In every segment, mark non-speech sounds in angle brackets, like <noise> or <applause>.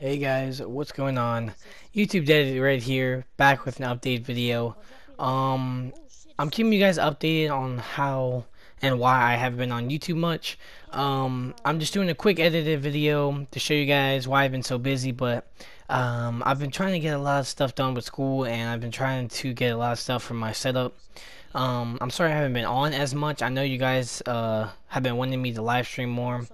guys, what's going on? YouTube Dead right here, back with an update video. Um, I'm keeping you guys updated on how and why I haven't been on YouTube much. Um, I'm just doing a quick edited video to show you guys why I've been so busy, but um, I've been trying to get a lot of stuff done with school, and I've been trying to get a lot of stuff from my setup. Um, I'm sorry I haven't been on as much. I know you guys uh, have been wanting me to live stream more,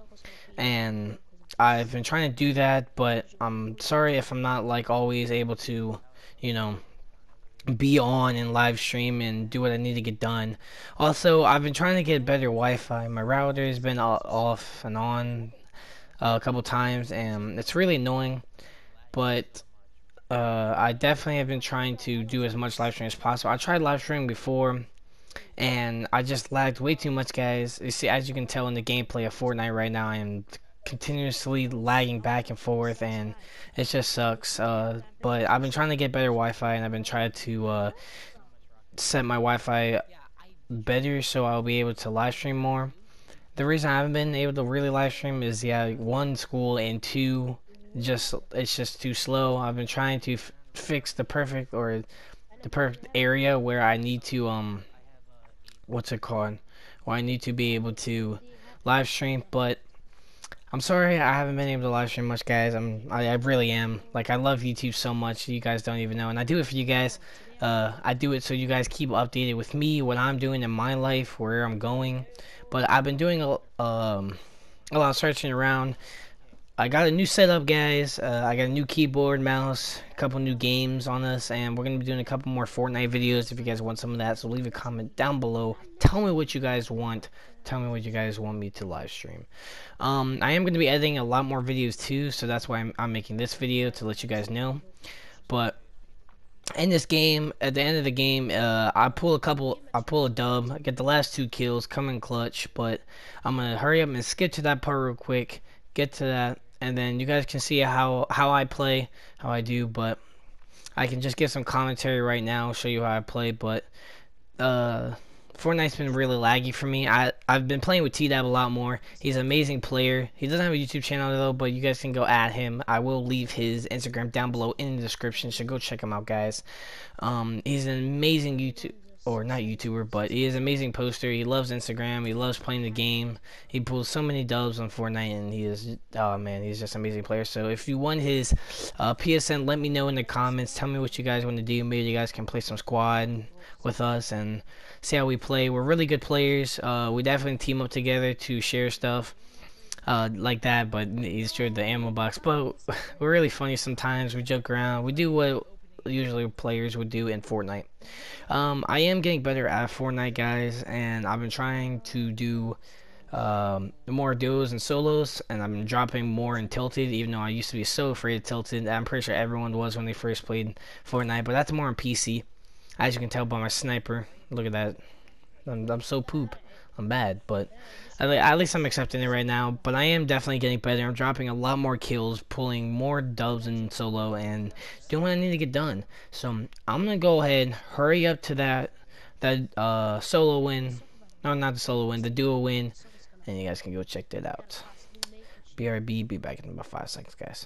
and I've been trying to do that, but I'm sorry if I'm not like always able to, you know, be on and live stream and do what I need to get done. Also, I've been trying to get better Wi-Fi. My router has been off and on uh, a couple times, and it's really annoying. But uh, I definitely have been trying to do as much live stream as possible. I tried live streaming before, and I just lagged way too much, guys. You see, as you can tell in the gameplay of Fortnite right now, I am continuously lagging back and forth and it just sucks uh, but I've been trying to get better Wi-Fi and I've been trying to uh, set my Wi-Fi better so I'll be able to live stream more. The reason I haven't been able to really live stream is yeah one school and two just it's just too slow. I've been trying to fix the perfect or the perfect area where I need to um what's it called? Where I need to be able to live stream but I'm sorry I haven't been able to live stream much, guys. I'm I, I, really am. Like I love YouTube so much, you guys don't even know, and I do it for you guys. Uh, I do it so you guys keep updated with me, what I'm doing in my life, where I'm going. But I've been doing a um a lot of searching around. I got a new setup, guys. Uh, I got a new keyboard, mouse, a couple new games on us, and we're gonna be doing a couple more Fortnite videos if you guys want some of that. So leave a comment down below. Tell me what you guys want tell me what you guys want me to live stream. Um, I am going to be editing a lot more videos too, so that's why I'm, I'm making this video to let you guys know. But in this game, at the end of the game, uh, I pull a couple, I pull a dub, I get the last two kills, come in clutch, but I'm going to hurry up and skip to that part real quick, get to that, and then you guys can see how, how I play, how I do, but I can just get some commentary right now, show you how I play, but, uh, Fortnite's been really laggy for me. I, I've been playing with T-Dab a lot more. He's an amazing player. He doesn't have a YouTube channel though, but you guys can go at him. I will leave his Instagram down below in the description, so go check him out, guys. Um, he's an amazing YouTube or not YouTuber, but he is an amazing poster. He loves Instagram. He loves playing the game. He pulls so many dubs on Fortnite, and he is oh man, he's just an amazing player. So if you want his uh, PSN, let me know in the comments. Tell me what you guys want to do. Maybe you guys can play some squad with us and see how we play. We're really good players. Uh, we definitely team up together to share stuff. Uh, like that, but he's sure the ammo box. But <laughs> we're really funny sometimes. We joke around. We do what usually players would do in Fortnite. Um, I am getting better at Fortnite, guys, and I've been trying to do um, more duos and solos, and I'm dropping more in Tilted, even though I used to be so afraid of Tilted. I'm pretty sure everyone was when they first played Fortnite, but that's more on PC. As you can tell by my sniper, look at that. I'm, I'm so poop. I'm bad, but at least I'm accepting it right now. But I am definitely getting better. I'm dropping a lot more kills, pulling more dubs in solo, and doing what I need to get done. So I'm gonna go ahead, hurry up to that that uh, solo win. No, not the solo win, the duo win, and you guys can go check that out. BRB, be back in about five seconds, guys.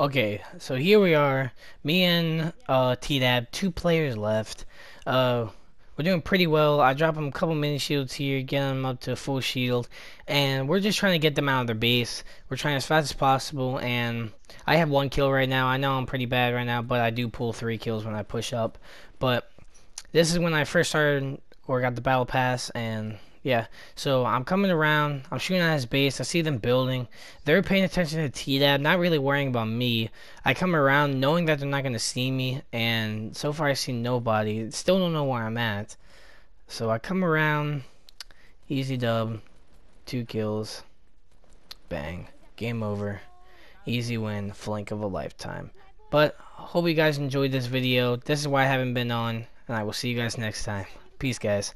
Okay, so here we are. Me and uh, T-Dab, two players left. Uh, we're doing pretty well. I drop them a couple mini shields here, get them up to full shield, and we're just trying to get them out of their base. We're trying as fast as possible, and I have one kill right now. I know I'm pretty bad right now, but I do pull three kills when I push up. But this is when I first started or got the battle pass, and yeah, so I'm coming around. I'm shooting at his base. I see them building. They're paying attention to T-Dab, not really worrying about me. I come around knowing that they're not going to see me, and so far I see nobody. Still don't know where I'm at. So I come around. Easy dub. Two kills. Bang. Game over. Easy win. Flank of a lifetime. But, hope you guys enjoyed this video. This is why I haven't been on, and I will see you guys next time. Peace, guys.